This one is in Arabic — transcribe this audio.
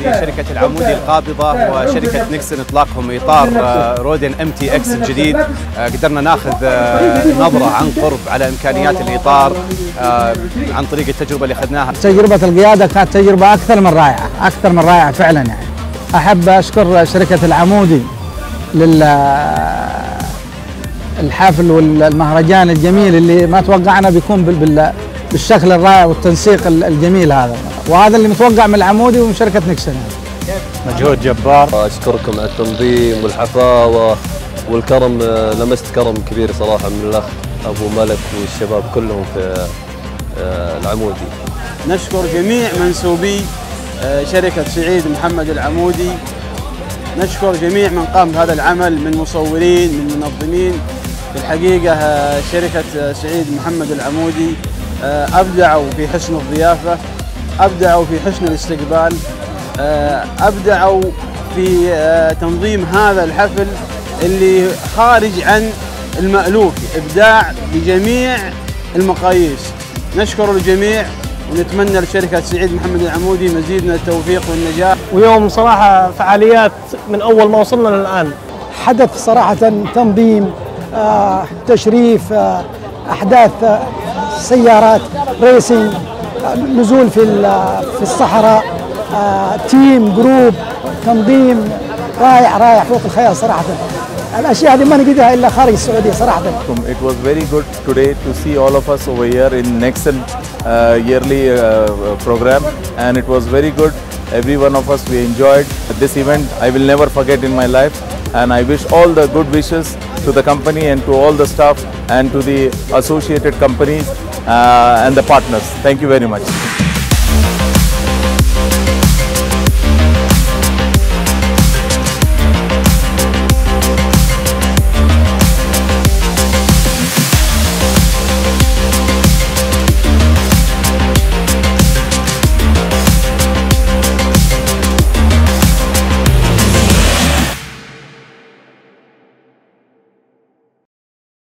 لشركة العمودي القابضة وشركة Nexen إطلاقهم إطار آه، Roadian MTX الجديد. آه، قدرنا ناخذ آه، نظرة عن قرب على إمكانيات الإطار عن طريق التجربة اللي أخذناها. تجربة القيادة كانت تجربة أكثر من رائعة أكثر من رائعة فعلا يعني. أحب أشكر شركة العمودي لل الحفل والمهرجان الجميل اللي ما توقعنا بيكون بال- بالشكل الرائع والتنسيق ال- الجميل هذا. وهذا اللي متوقع من العمودي ومن شركة نيكسون. يعني. مجهود جبار. أشكركم على التنظيم والحفاوة والكرم. آه، لمست كرم كبير صراحة من الأخ أبو ملك والشباب كلهم في آه، العمودي. نشكر جميع منسوبي آه، شركة سعيد محمد العمودي. نشكر جميع من قام بهذا العمل من مصورين من منظمين. في الحقيقة شركة آه، سعيد محمد العمودي أبدعوا في حسن الضيافة أبدعوا في حسن الاستقبال آه، أبدعوا في آه، تنظيم هذا الحفل اللي خارج عن المألوف إبداع بجميع المقاييس. نشكر الجميع ونتمنى لشركة سعيد محمد العمودي مزيد من التوفيق والنجاح ويوم صراحة فعاليات من أول ما وصلنا للآن. حدث صراحة تنظيم آه، تشريف آه، أحداث آه، سيارات racing آه، نزول في في الصحراء آه، team group تنظيم رائع رائع فوق الخيال صراحة الأشياء هذه ما نجدها إلا خارج السعودية صراحة It was very good today to see all of us over here in Nexen uh, yearly uh, program and it was very good. Every one of us we enjoyed this event. I will never forget in my life and I wish all the good wishes to the company and to all the staff and to the associated companies uh, and the partners. Thank you very much.